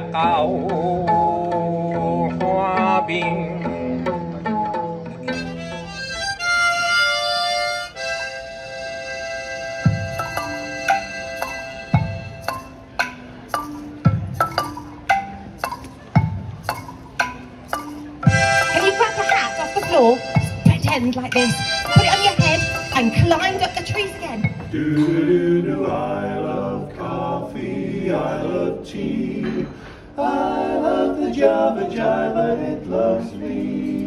يقع حواب like this, put it on your head, and climbed up the trees again. Do do do do I love. I love tea. I love the Java Jive, it loves me.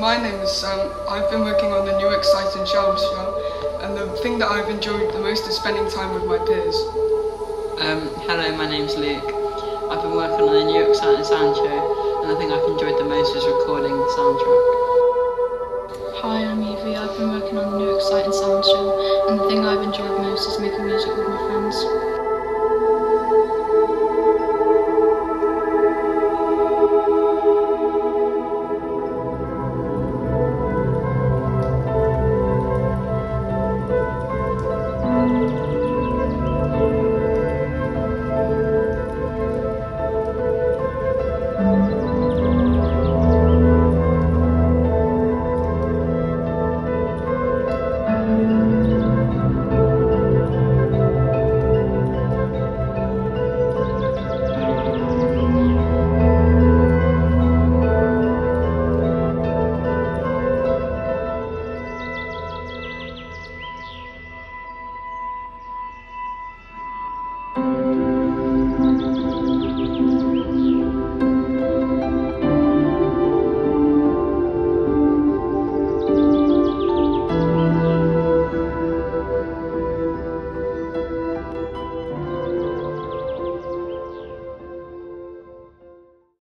My name is Sam. I've been working on the new exciting sound show, and the thing that I've enjoyed the most is spending time with my peers. Um, hello, my name's Luke. I've been working on the new exciting sound show, and the thing I've enjoyed the most is recording the soundtrack. Hi, I'm Evie. I've been working on the new exciting sound show, and the thing I've enjoyed most is making music with my friends.